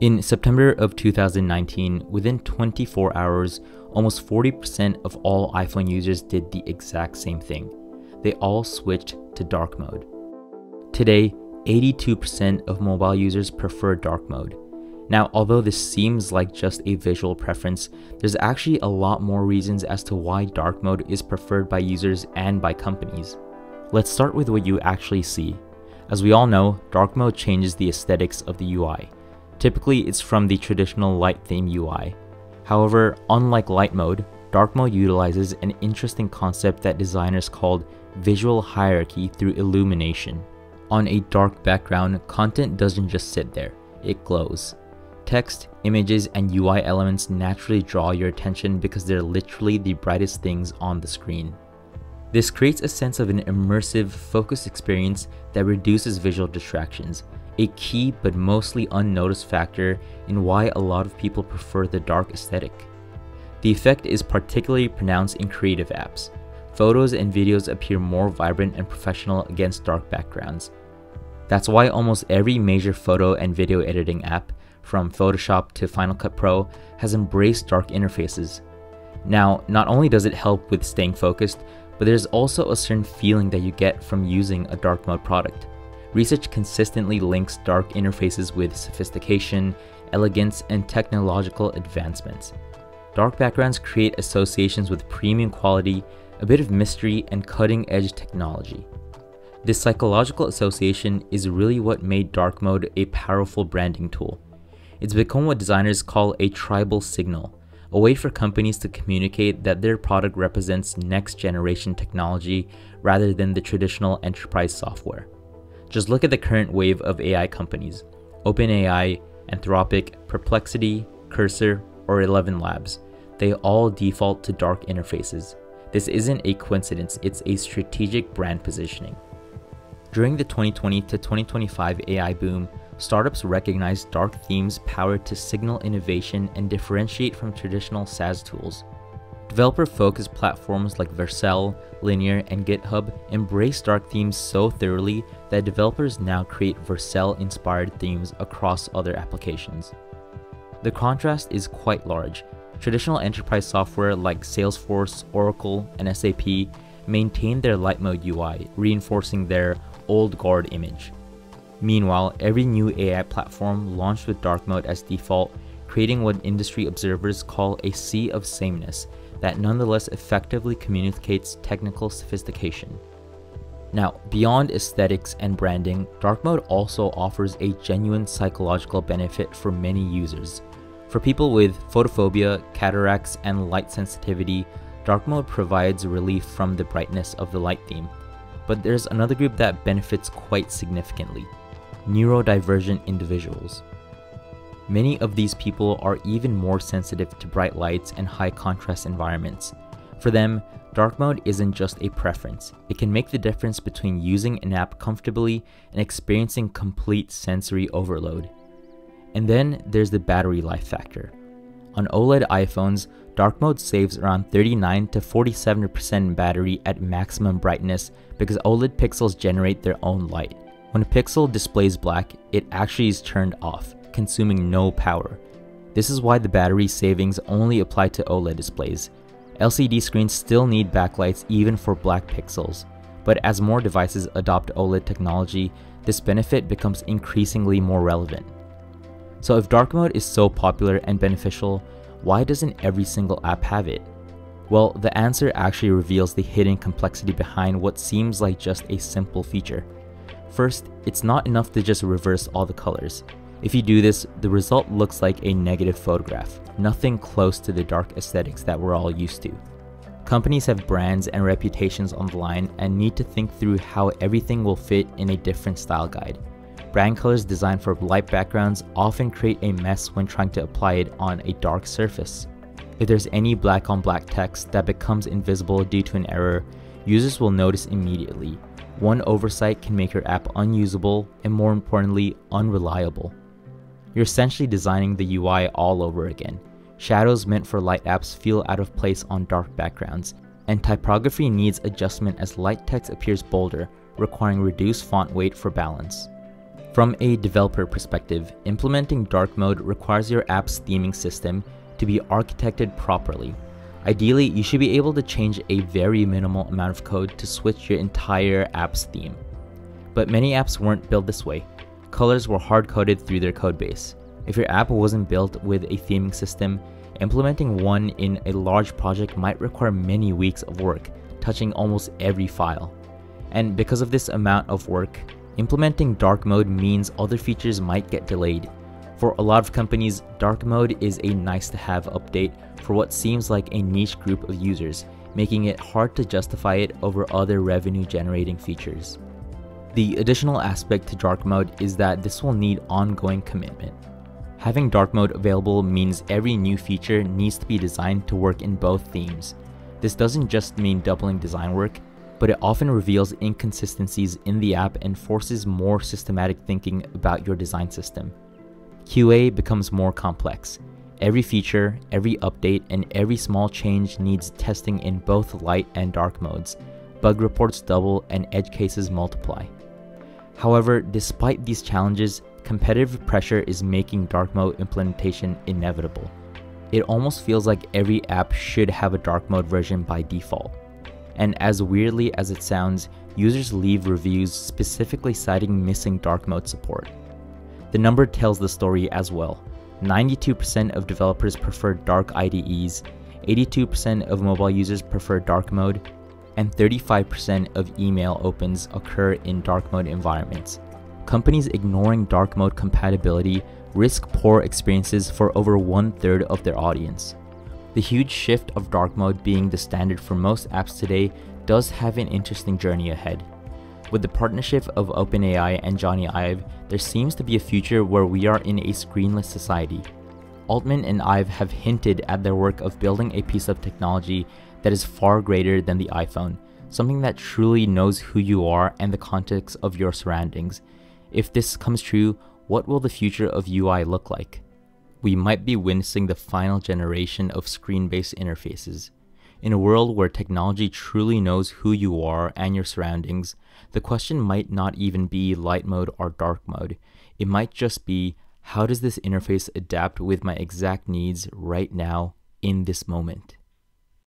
In September of 2019, within 24 hours, almost 40% of all iPhone users did the exact same thing. They all switched to dark mode. Today, 82% of mobile users prefer dark mode. Now, although this seems like just a visual preference, there's actually a lot more reasons as to why dark mode is preferred by users and by companies. Let's start with what you actually see. As we all know, dark mode changes the aesthetics of the UI. Typically, it's from the traditional light theme UI. However, unlike light mode, dark mode utilizes an interesting concept that designers called visual hierarchy through illumination. On a dark background, content doesn't just sit there, it glows. Text, images, and UI elements naturally draw your attention because they're literally the brightest things on the screen. This creates a sense of an immersive, focused experience that reduces visual distractions, a key but mostly unnoticed factor in why a lot of people prefer the dark aesthetic. The effect is particularly pronounced in creative apps. Photos and videos appear more vibrant and professional against dark backgrounds. That's why almost every major photo and video editing app from Photoshop to Final Cut Pro, has embraced dark interfaces. Now, not only does it help with staying focused, but there's also a certain feeling that you get from using a dark mode product. Research consistently links dark interfaces with sophistication, elegance, and technological advancements. Dark backgrounds create associations with premium quality, a bit of mystery, and cutting edge technology. This psychological association is really what made dark mode a powerful branding tool. It's become what designers call a tribal signal, a way for companies to communicate that their product represents next generation technology rather than the traditional enterprise software. Just look at the current wave of AI companies OpenAI, Anthropic, Perplexity, Cursor, or Eleven Labs. They all default to dark interfaces. This isn't a coincidence, it's a strategic brand positioning. During the 2020 to 2025 AI boom, startups recognize dark themes' power to signal innovation and differentiate from traditional SaaS tools. Developer focused platforms like Vercel, Linear, and GitHub embrace dark themes so thoroughly that developers now create Vercel inspired themes across other applications. The contrast is quite large. Traditional enterprise software like Salesforce, Oracle, and SAP maintain their light mode UI, reinforcing their old guard image. Meanwhile, every new AI platform launched with dark mode as default, creating what industry observers call a sea of sameness that nonetheless effectively communicates technical sophistication. Now, beyond aesthetics and branding, dark mode also offers a genuine psychological benefit for many users. For people with photophobia, cataracts, and light sensitivity, dark mode provides relief from the brightness of the light theme. But there's another group that benefits quite significantly neurodivergent individuals. Many of these people are even more sensitive to bright lights and high contrast environments. For them, dark mode isn't just a preference, it can make the difference between using an app comfortably and experiencing complete sensory overload. And then there's the battery life factor. On OLED iPhones, dark mode saves around 39 to 47% battery at maximum brightness because OLED pixels generate their own light. When a pixel displays black, it actually is turned off, consuming no power. This is why the battery savings only apply to OLED displays. LCD screens still need backlights even for black pixels, but as more devices adopt OLED technology, this benefit becomes increasingly more relevant. So if dark mode is so popular and beneficial, why doesn't every single app have it? Well, the answer actually reveals the hidden complexity behind what seems like just a simple feature. First, it's not enough to just reverse all the colors. If you do this, the result looks like a negative photograph, nothing close to the dark aesthetics that we're all used to. Companies have brands and reputations on the line and need to think through how everything will fit in a different style guide. Brand colors designed for light backgrounds often create a mess when trying to apply it on a dark surface. If there's any black on black text that becomes invisible due to an error, users will notice immediately, one oversight can make your app unusable and more importantly, unreliable. You're essentially designing the UI all over again. Shadows meant for light apps feel out of place on dark backgrounds, and typography needs adjustment as light text appears bolder, requiring reduced font weight for balance. From a developer perspective, implementing dark mode requires your app's theming system to be architected properly. Ideally, you should be able to change a very minimal amount of code to switch your entire app's theme. But many apps weren't built this way. Colors were hard-coded through their codebase. If your app wasn't built with a theming system, implementing one in a large project might require many weeks of work, touching almost every file. And because of this amount of work, implementing dark mode means other features might get delayed. For a lot of companies, dark mode is a nice to have update for what seems like a niche group of users, making it hard to justify it over other revenue generating features. The additional aspect to dark mode is that this will need ongoing commitment. Having dark mode available means every new feature needs to be designed to work in both themes. This doesn't just mean doubling design work, but it often reveals inconsistencies in the app and forces more systematic thinking about your design system. QA becomes more complex. Every feature, every update, and every small change needs testing in both light and dark modes. Bug reports double and edge cases multiply. However, despite these challenges, competitive pressure is making dark mode implementation inevitable. It almost feels like every app should have a dark mode version by default. And as weirdly as it sounds, users leave reviews specifically citing missing dark mode support. The number tells the story as well. 92% of developers prefer dark IDEs, 82% of mobile users prefer dark mode, and 35% of email opens occur in dark mode environments. Companies ignoring dark mode compatibility risk poor experiences for over one third of their audience. The huge shift of dark mode being the standard for most apps today does have an interesting journey ahead. With the partnership of OpenAI and Jony Ive, there seems to be a future where we are in a screenless society. Altman and Ive have hinted at their work of building a piece of technology that is far greater than the iPhone, something that truly knows who you are and the context of your surroundings. If this comes true, what will the future of UI look like? We might be witnessing the final generation of screen-based interfaces. In a world where technology truly knows who you are and your surroundings, the question might not even be light mode or dark mode. It might just be, how does this interface adapt with my exact needs right now in this moment?